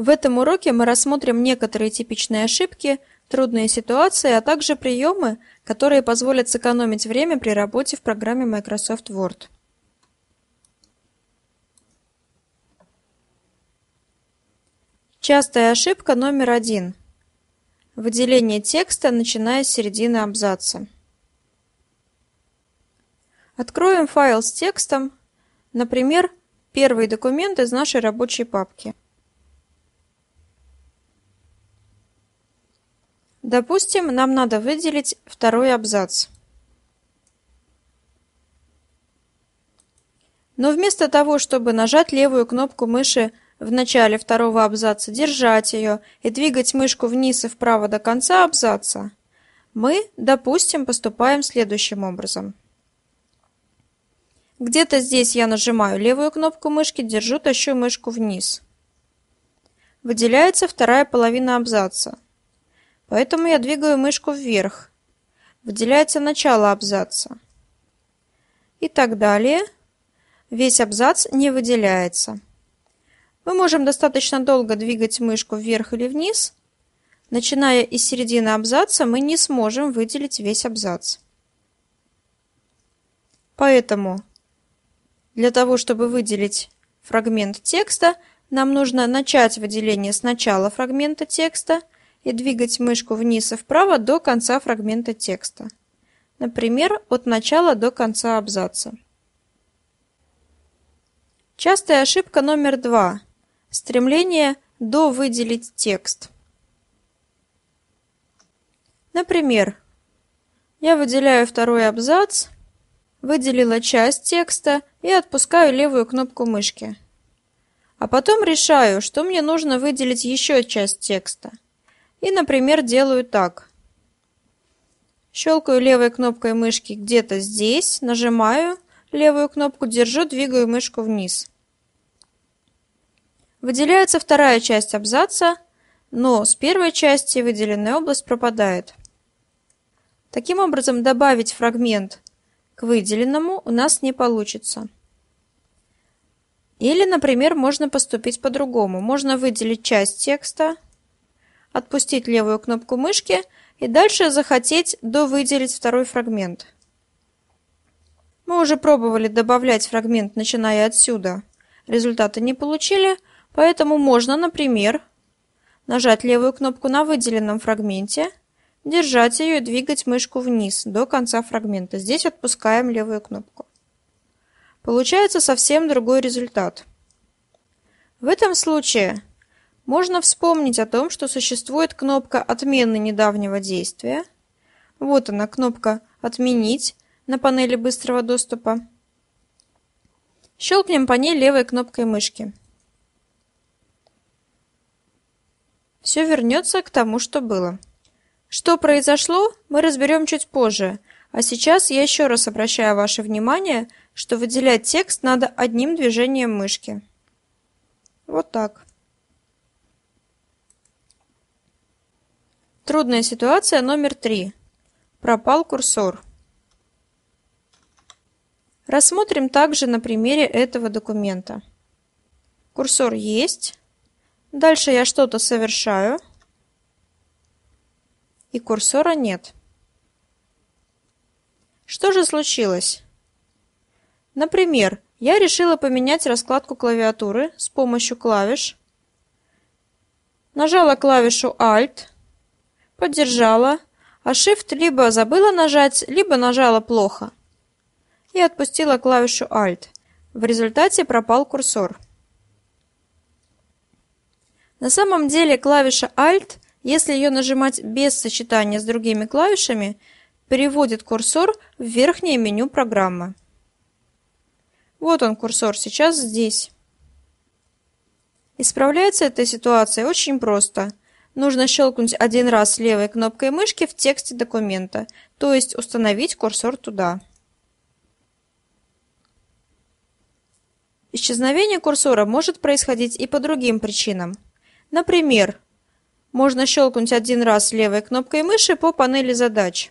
В этом уроке мы рассмотрим некоторые типичные ошибки, трудные ситуации, а также приемы, которые позволят сэкономить время при работе в программе Microsoft Word. Частая ошибка номер один. Выделение текста, начиная с середины абзаца. Откроем файл с текстом, например, первый документ из нашей рабочей папки. Допустим, нам надо выделить второй абзац. Но вместо того, чтобы нажать левую кнопку мыши в начале второго абзаца, держать ее и двигать мышку вниз и вправо до конца абзаца, мы, допустим, поступаем следующим образом. Где-то здесь я нажимаю левую кнопку мышки, держу, тащу мышку вниз. Выделяется вторая половина абзаца. Поэтому я двигаю мышку вверх. Выделяется начало абзаца. И так далее. Весь абзац не выделяется. Мы можем достаточно долго двигать мышку вверх или вниз. Начиная из середины абзаца, мы не сможем выделить весь абзац. Поэтому для того, чтобы выделить фрагмент текста, нам нужно начать выделение с начала фрагмента текста – и двигать мышку вниз и вправо до конца фрагмента текста. Например, от начала до конца абзаца. Частая ошибка номер два. Стремление до выделить текст. Например, я выделяю второй абзац, выделила часть текста и отпускаю левую кнопку мышки. А потом решаю, что мне нужно выделить еще часть текста – и, например, делаю так. Щелкаю левой кнопкой мышки где-то здесь, нажимаю левую кнопку, держу, двигаю мышку вниз. Выделяется вторая часть абзаца, но с первой части выделенная область пропадает. Таким образом, добавить фрагмент к выделенному у нас не получится. Или, например, можно поступить по-другому. Можно выделить часть текста, отпустить левую кнопку мышки и дальше захотеть довыделить второй фрагмент. Мы уже пробовали добавлять фрагмент, начиная отсюда. Результаты не получили, поэтому можно, например, нажать левую кнопку на выделенном фрагменте, держать ее и двигать мышку вниз до конца фрагмента. Здесь отпускаем левую кнопку. Получается совсем другой результат. В этом случае можно вспомнить о том, что существует кнопка отмены недавнего действия. Вот она, кнопка «Отменить» на панели быстрого доступа. Щелкнем по ней левой кнопкой мышки. Все вернется к тому, что было. Что произошло, мы разберем чуть позже, а сейчас я еще раз обращаю ваше внимание, что выделять текст надо одним движением мышки. Вот так. Трудная ситуация номер три. Пропал курсор. Рассмотрим также на примере этого документа. Курсор есть. Дальше я что-то совершаю. И курсора нет. Что же случилось? Например, я решила поменять раскладку клавиатуры с помощью клавиш. Нажала клавишу Alt – Поддержала, а Shift либо забыла нажать, либо нажала плохо. И отпустила клавишу Alt. В результате пропал курсор. На самом деле клавиша Alt, если ее нажимать без сочетания с другими клавишами, переводит курсор в верхнее меню программы. Вот он курсор, сейчас здесь. Исправляется эта ситуация очень просто – Нужно щелкнуть один раз левой кнопкой мышки в тексте документа, то есть установить курсор туда. Исчезновение курсора может происходить и по другим причинам. Например, можно щелкнуть один раз левой кнопкой мыши по панели задач.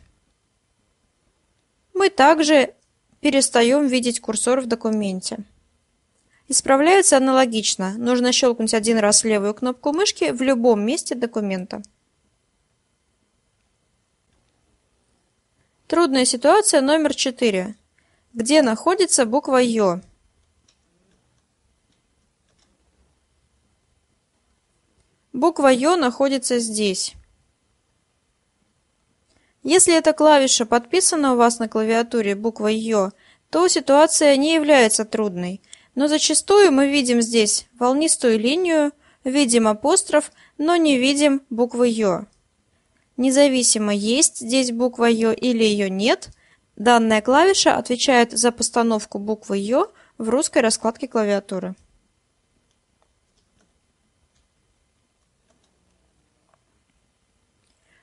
Мы также перестаем видеть курсор в документе. Исправляется аналогично. Нужно щелкнуть один раз левую кнопку мышки в любом месте документа. Трудная ситуация номер 4. Где находится буква Ё? Буква Ё находится здесь. Если эта клавиша подписана у вас на клавиатуре буквой Ё, то ситуация не является трудной. Но зачастую мы видим здесь волнистую линию, видим апостроф, но не видим буквы Ё. Независимо, есть здесь буква Ё или ее нет, данная клавиша отвечает за постановку буквы Ё в русской раскладке клавиатуры.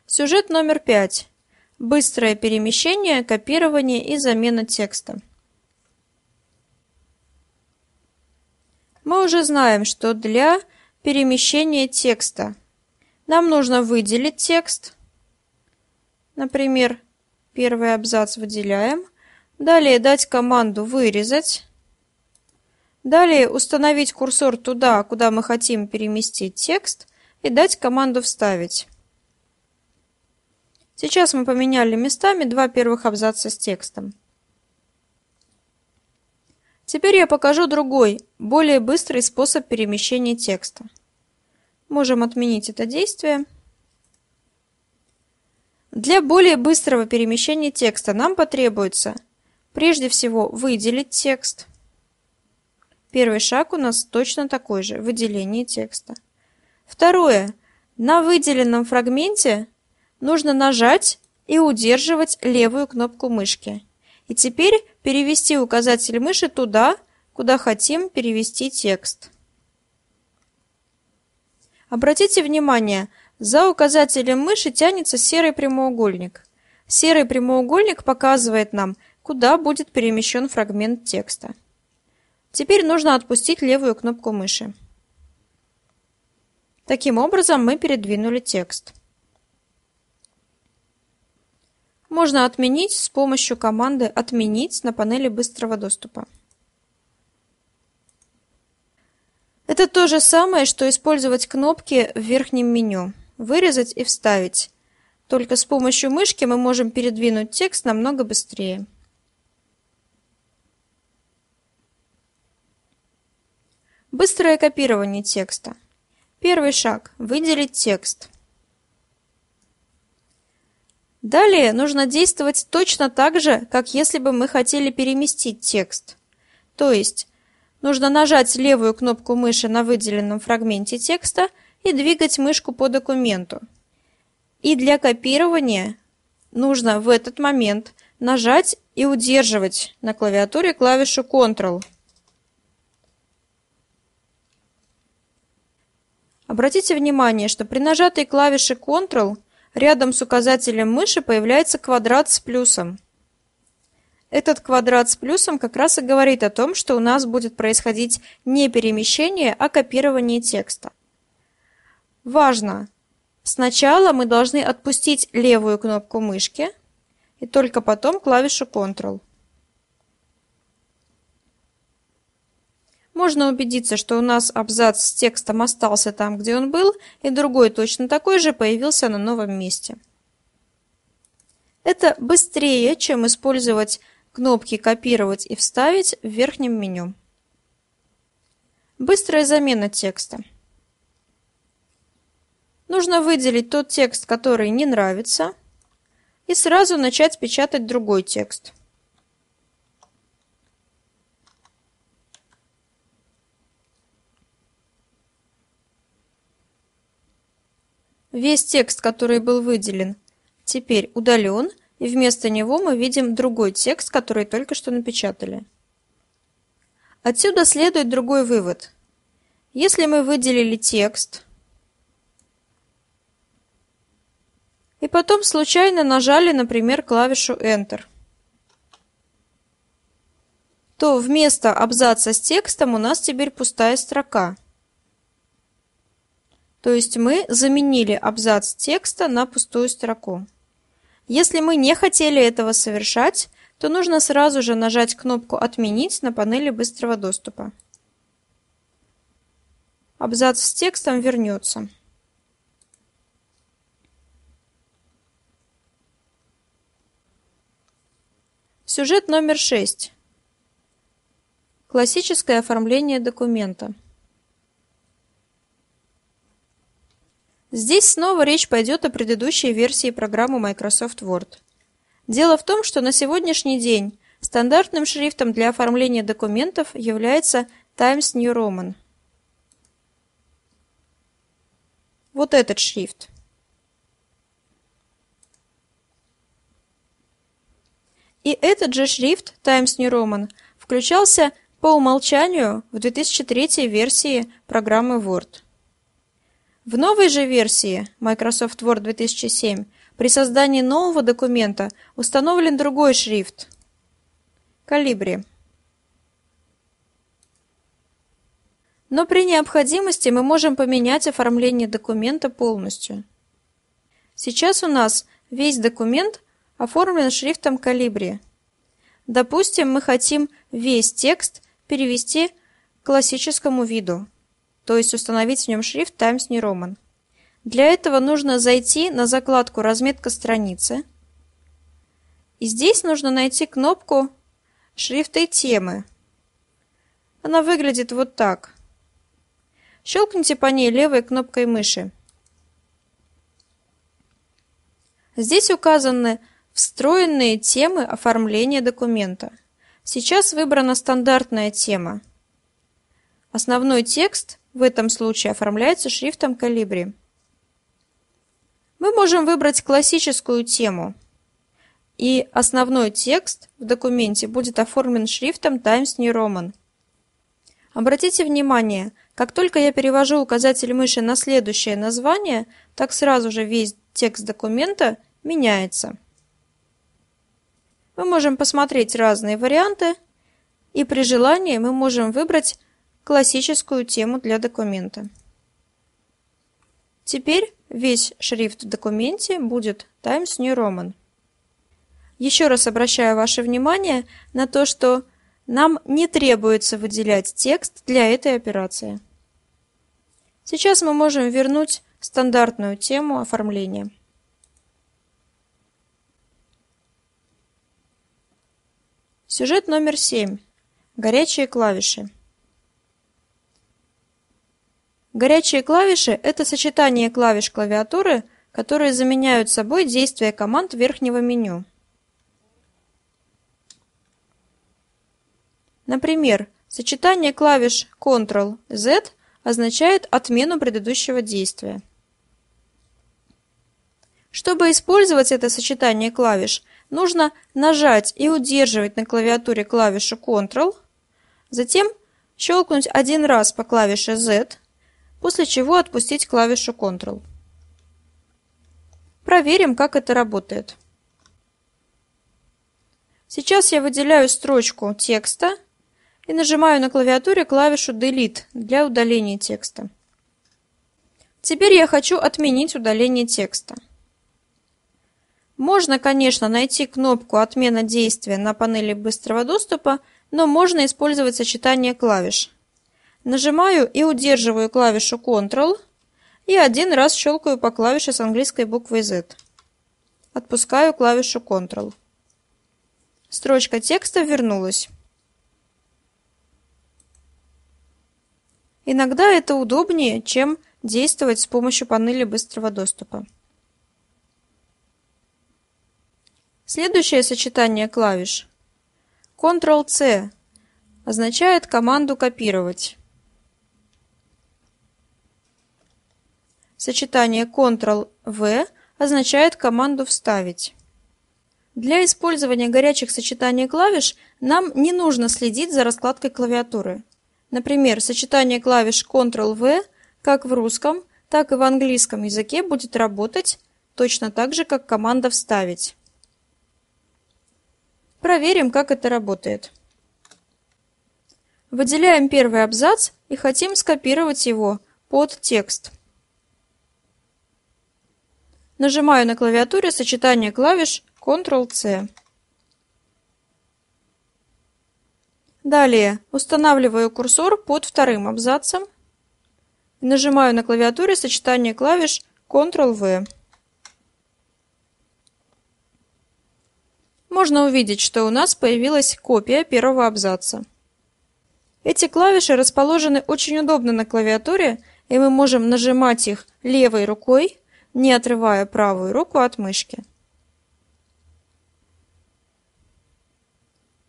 Сюжет номер пять. Быстрое перемещение, копирование и замена текста. Мы уже знаем, что для перемещения текста нам нужно выделить текст. Например, первый абзац выделяем. Далее дать команду «Вырезать». Далее установить курсор туда, куда мы хотим переместить текст, и дать команду «Вставить». Сейчас мы поменяли местами два первых абзаца с текстом. Теперь я покажу другой, более быстрый способ перемещения текста. Можем отменить это действие. Для более быстрого перемещения текста нам потребуется прежде всего выделить текст. Первый шаг у нас точно такой же – выделение текста. Второе. На выделенном фрагменте нужно нажать и удерживать левую кнопку мышки. И теперь перевести указатель мыши туда, куда хотим перевести текст. Обратите внимание, за указателем мыши тянется серый прямоугольник. Серый прямоугольник показывает нам, куда будет перемещен фрагмент текста. Теперь нужно отпустить левую кнопку мыши. Таким образом мы передвинули текст. Можно отменить с помощью команды «Отменить» на панели быстрого доступа. Это то же самое, что использовать кнопки в верхнем меню «Вырезать» и «Вставить». Только с помощью мышки мы можем передвинуть текст намного быстрее. Быстрое копирование текста. Первый шаг – выделить текст. Далее нужно действовать точно так же, как если бы мы хотели переместить текст. То есть нужно нажать левую кнопку мыши на выделенном фрагменте текста и двигать мышку по документу. И для копирования нужно в этот момент нажать и удерживать на клавиатуре клавишу Ctrl. Обратите внимание, что при нажатой клавише Ctrl Рядом с указателем мыши появляется квадрат с плюсом. Этот квадрат с плюсом как раз и говорит о том, что у нас будет происходить не перемещение, а копирование текста. Важно! Сначала мы должны отпустить левую кнопку мышки и только потом клавишу Ctrl. Можно убедиться, что у нас абзац с текстом остался там, где он был, и другой точно такой же появился на новом месте. Это быстрее, чем использовать кнопки «Копировать» и «Вставить» в верхнем меню. Быстрая замена текста. Нужно выделить тот текст, который не нравится, и сразу начать печатать другой текст. Весь текст, который был выделен, теперь удален, и вместо него мы видим другой текст, который только что напечатали. Отсюда следует другой вывод. Если мы выделили текст и потом случайно нажали, например, клавишу Enter, то вместо абзаца с текстом у нас теперь пустая строка. То есть мы заменили абзац текста на пустую строку. Если мы не хотели этого совершать, то нужно сразу же нажать кнопку «Отменить» на панели быстрого доступа. абзац с текстом вернется. Сюжет номер шесть. Классическое оформление документа. Здесь снова речь пойдет о предыдущей версии программы Microsoft Word. Дело в том, что на сегодняшний день стандартным шрифтом для оформления документов является Times New Roman. Вот этот шрифт. И этот же шрифт Times New Roman включался по умолчанию в 2003 версии программы Word. В новой же версии Microsoft Word 2007 при создании нового документа установлен другой шрифт – Calibri. Но при необходимости мы можем поменять оформление документа полностью. Сейчас у нас весь документ оформлен шрифтом Calibri. Допустим, мы хотим весь текст перевести к классическому виду то есть установить в нем шрифт Times New Roman. Для этого нужно зайти на закладку «Разметка страницы». И здесь нужно найти кнопку «Шрифты темы». Она выглядит вот так. Щелкните по ней левой кнопкой мыши. Здесь указаны встроенные темы оформления документа. Сейчас выбрана стандартная тема. Основной текст в этом случае оформляется шрифтом Calibri. Мы можем выбрать классическую тему, и основной текст в документе будет оформлен шрифтом Times New Roman. Обратите внимание, как только я перевожу указатель мыши на следующее название, так сразу же весь текст документа меняется. Мы можем посмотреть разные варианты, и при желании мы можем выбрать классическую тему для документа. Теперь весь шрифт в документе будет Times New Roman. Еще раз обращаю ваше внимание на то, что нам не требуется выделять текст для этой операции. Сейчас мы можем вернуть стандартную тему оформления. Сюжет номер семь. Горячие клавиши. Горячие клавиши – это сочетание клавиш клавиатуры, которые заменяют собой действия команд верхнего меню. Например, сочетание клавиш Ctrl-Z означает отмену предыдущего действия. Чтобы использовать это сочетание клавиш, нужно нажать и удерживать на клавиатуре клавишу Ctrl, затем щелкнуть один раз по клавише Z после чего отпустить клавишу Ctrl. Проверим, как это работает. Сейчас я выделяю строчку текста и нажимаю на клавиатуре клавишу Delete для удаления текста. Теперь я хочу отменить удаление текста. Можно, конечно, найти кнопку «Отмена действия» на панели быстрого доступа, но можно использовать сочетание клавиш – Нажимаю и удерживаю клавишу Ctrl и один раз щелкаю по клавише с английской буквой Z. Отпускаю клавишу Ctrl. Строчка текста вернулась. Иногда это удобнее, чем действовать с помощью панели быстрого доступа. Следующее сочетание клавиш Ctrl-C означает команду «Копировать». Сочетание Ctrl-V означает команду «Вставить». Для использования горячих сочетаний клавиш нам не нужно следить за раскладкой клавиатуры. Например, сочетание клавиш Ctrl-V как в русском, так и в английском языке будет работать точно так же, как команда «Вставить». Проверим, как это работает. Выделяем первый абзац и хотим скопировать его под текст. Нажимаю на клавиатуре сочетание клавиш Ctrl-C. Далее устанавливаю курсор под вторым абзацем нажимаю на клавиатуре сочетание клавиш Ctrl-V. Можно увидеть, что у нас появилась копия первого абзаца. Эти клавиши расположены очень удобно на клавиатуре, и мы можем нажимать их левой рукой, не отрывая правую руку от мышки.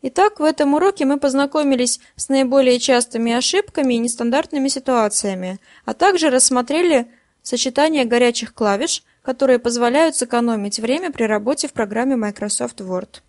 Итак, в этом уроке мы познакомились с наиболее частыми ошибками и нестандартными ситуациями, а также рассмотрели сочетание горячих клавиш, которые позволяют сэкономить время при работе в программе Microsoft Word.